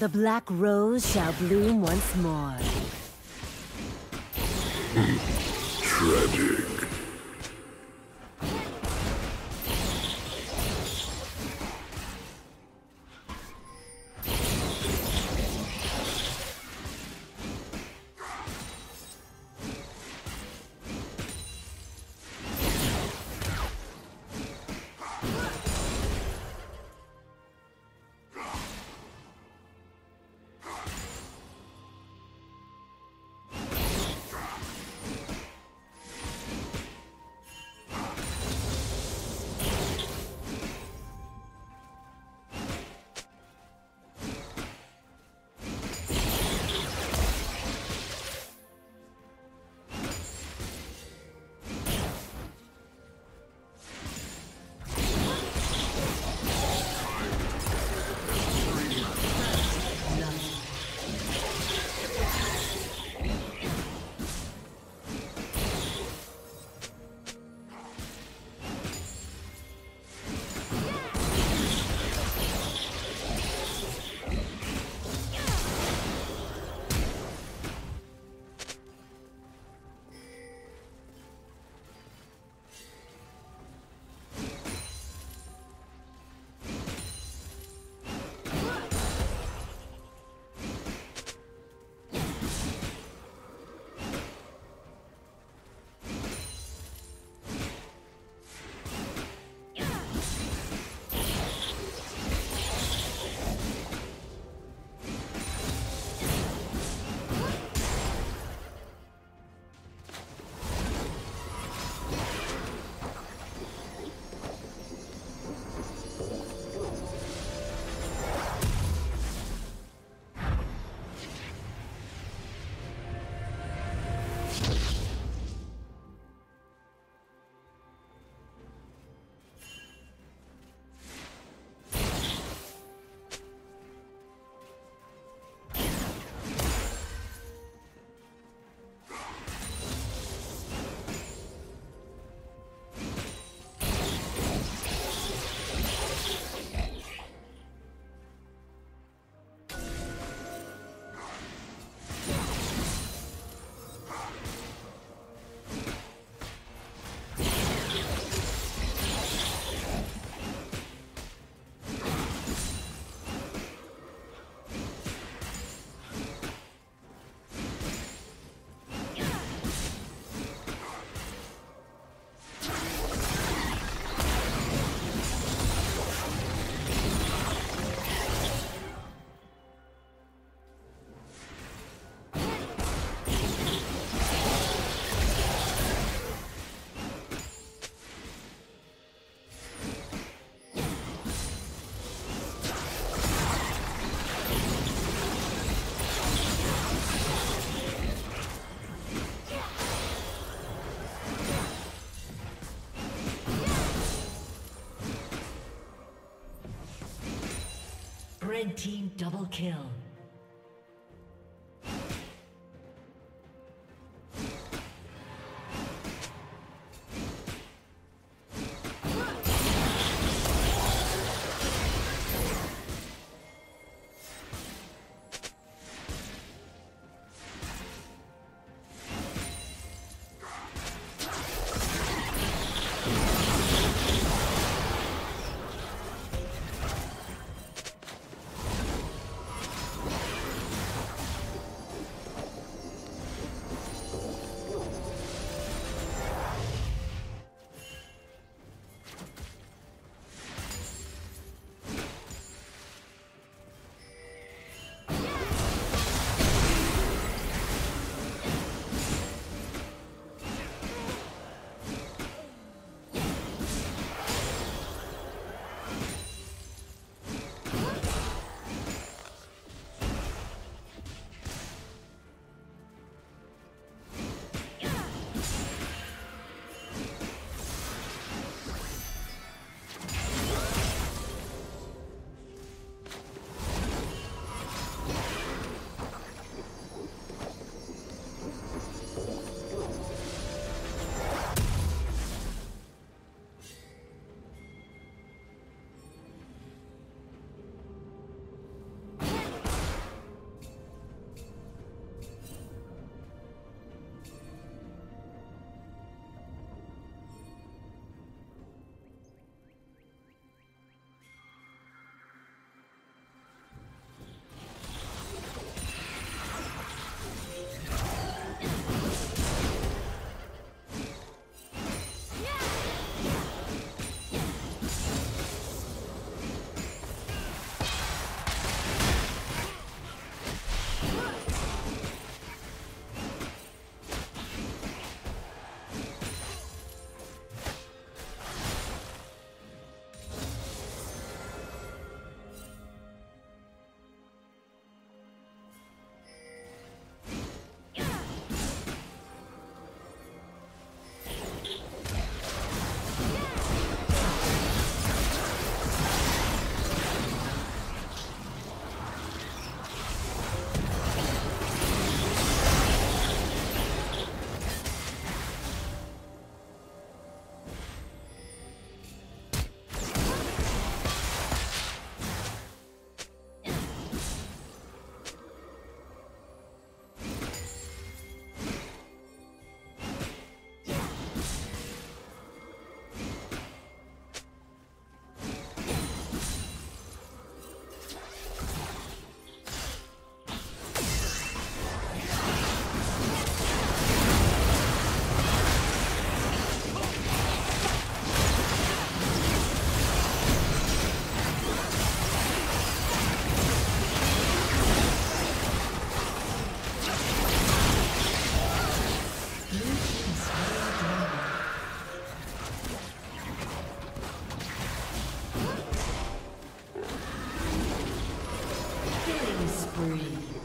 The black rose shall bloom once more. Tragic. Double kill. Killing spree.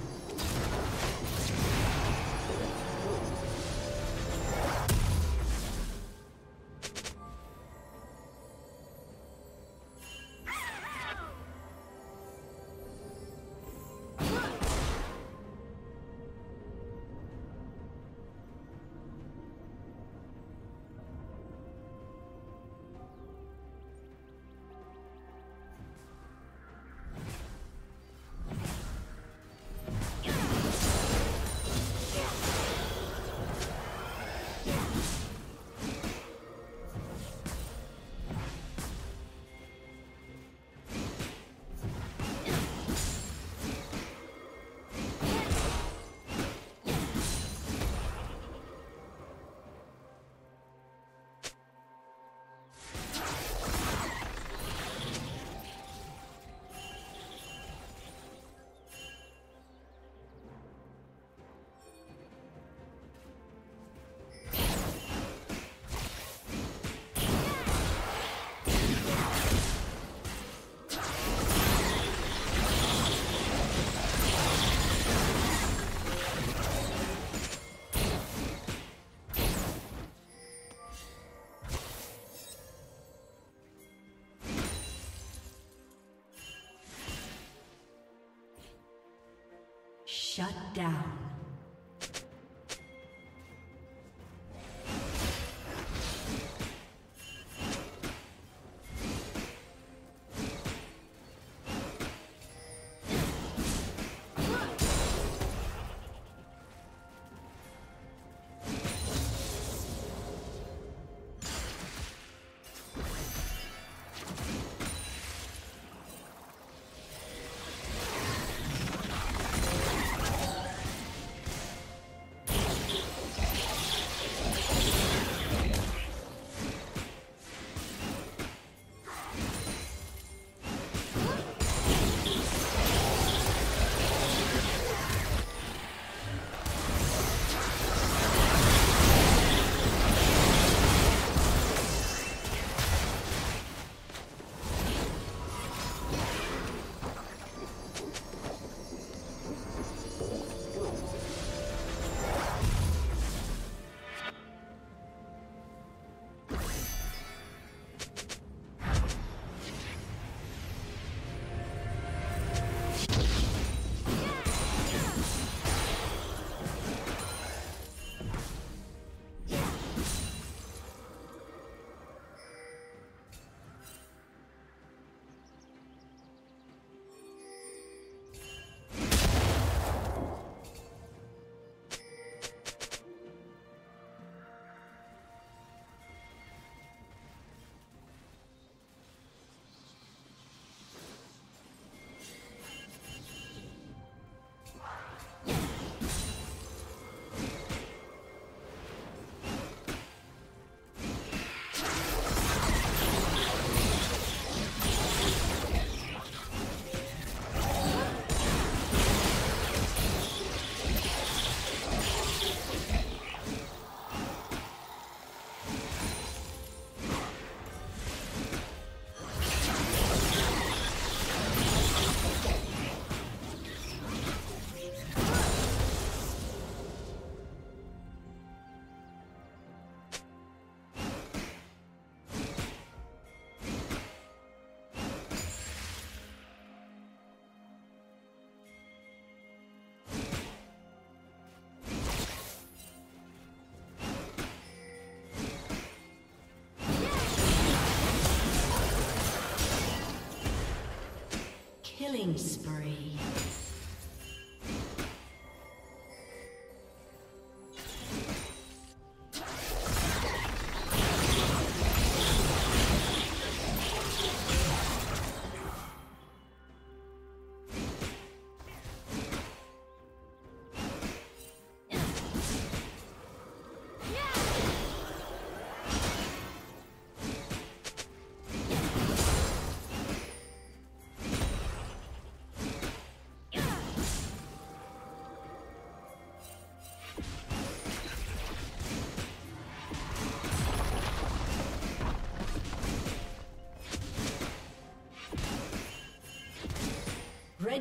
Shut down. Killing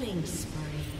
Killing spree.